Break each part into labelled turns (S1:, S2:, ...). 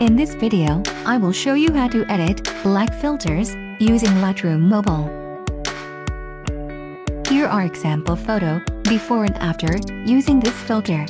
S1: In this video, I will show you how to edit black filters using Lightroom Mobile. Here are example photo, before and after, using this filter.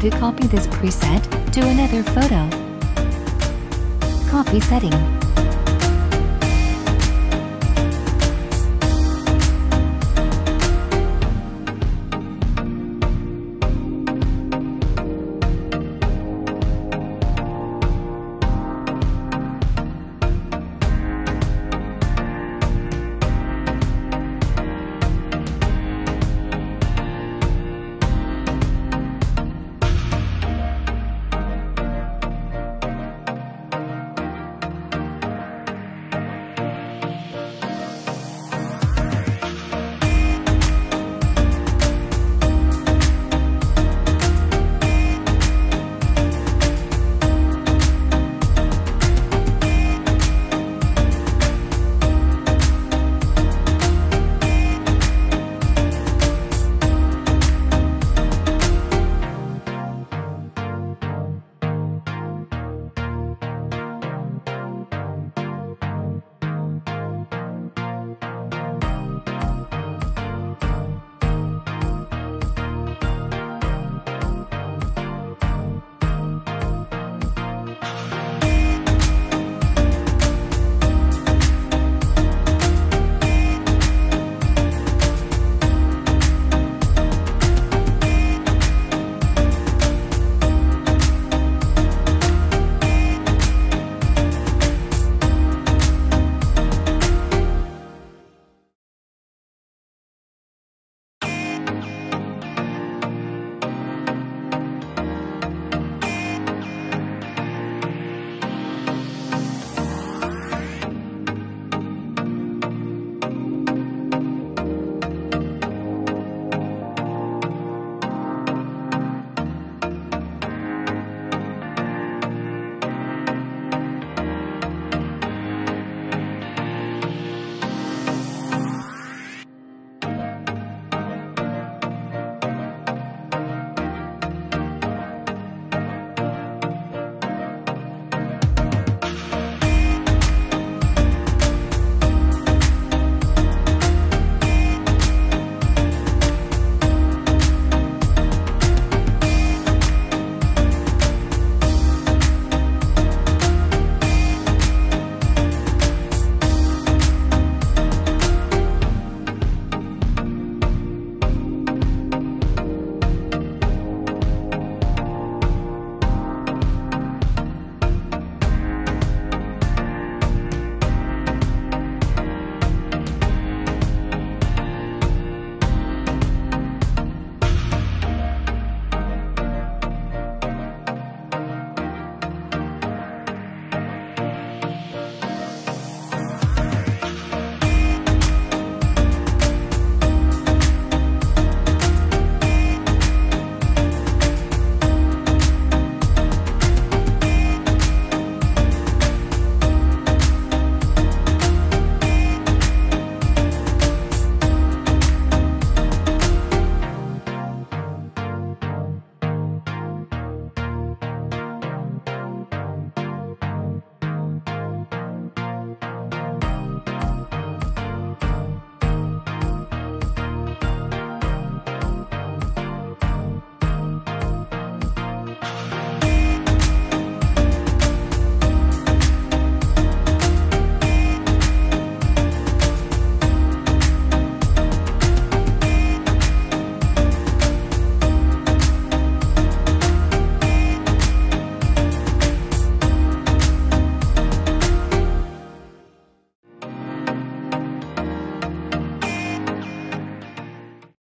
S1: To copy this preset to another photo. Copy setting.